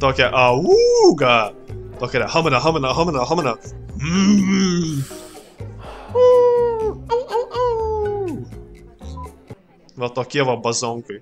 tokią aūgą. Tokią hamina, hamina, hamina, hamina. Mm. Va tokie va bazonkai.